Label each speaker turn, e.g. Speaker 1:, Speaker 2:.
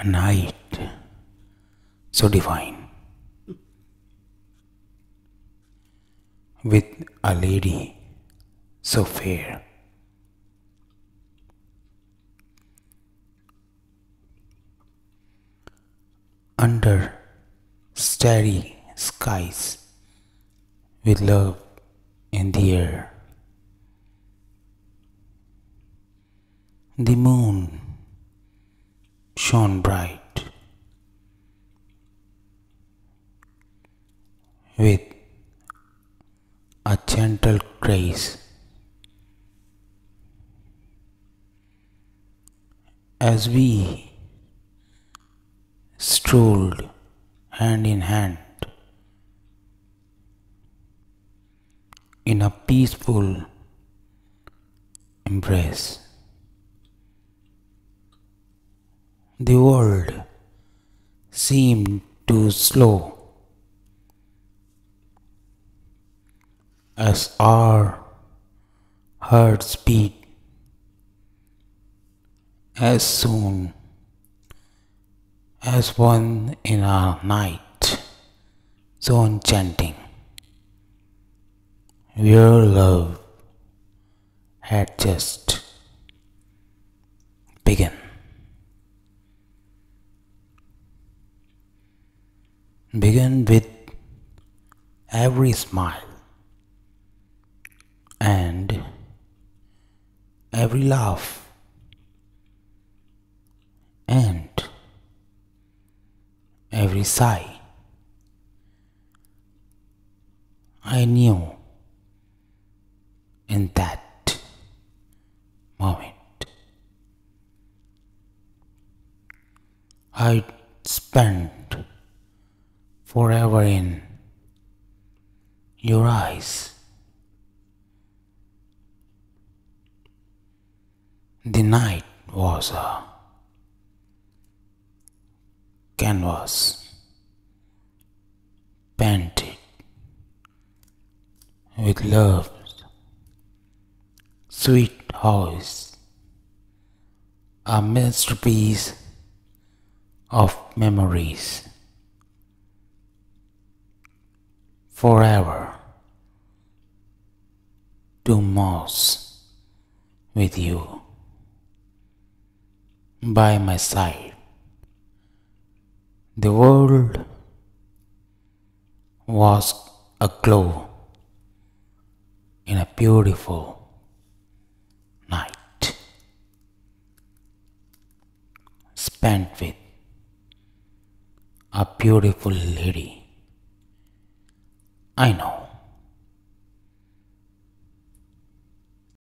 Speaker 1: a night so divine with a lady so fair. Under starry skies with love in the air. The moon with a gentle grace as we strolled hand in hand in a peaceful embrace. The world seemed to slow as our hearts beat as soon as one in a night so enchanting your love had just begun. Begun with every smile and every laugh and every sigh. I knew in that moment I'd spend forever in your eyes. The night was uh, a canvas painted with love's sweet house, a masterpiece of memories. Forever to moss with you by my side. The world was aglow in a beautiful night spent with a beautiful lady. I know